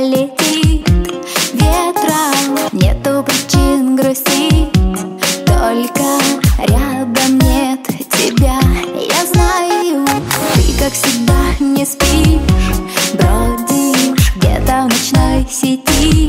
летит ветром. Нету причин грустить Только рядом нет тебя. Я знаю, ты как всегда не спишь Бродишь где-то в ночной сети.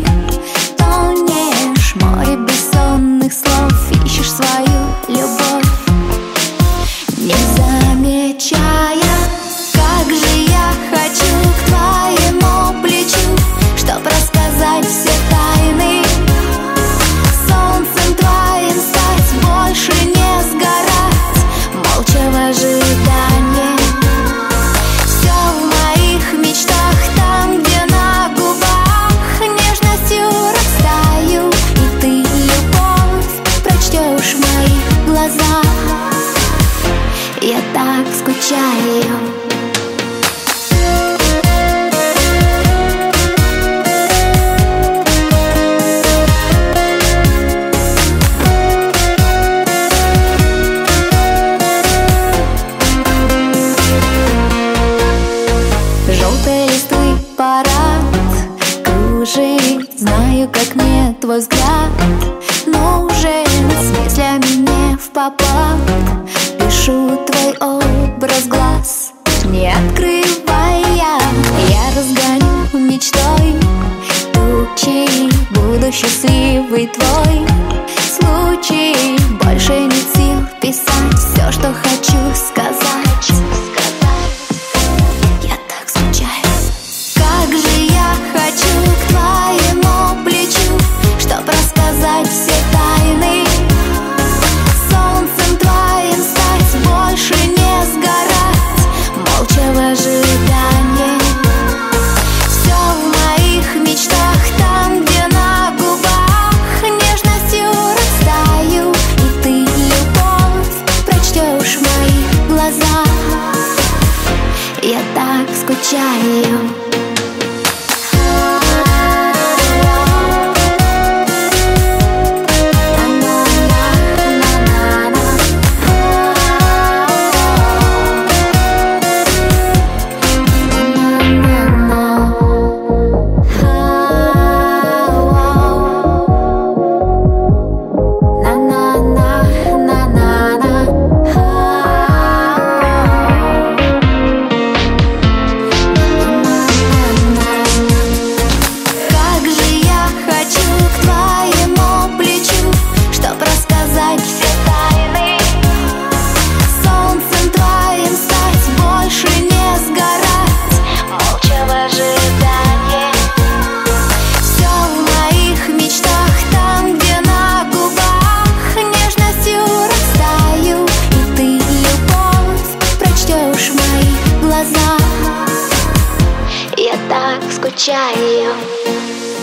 Знаю, как мне твой взгляд нужен Смесь для меня в попад. Пишу твой образ глаз Не открывая Я. Разгоню мечтой Тучи Буду счастливый твой. Случай Больше не сил писать Все, что хочу сказать. скучаю. Jail.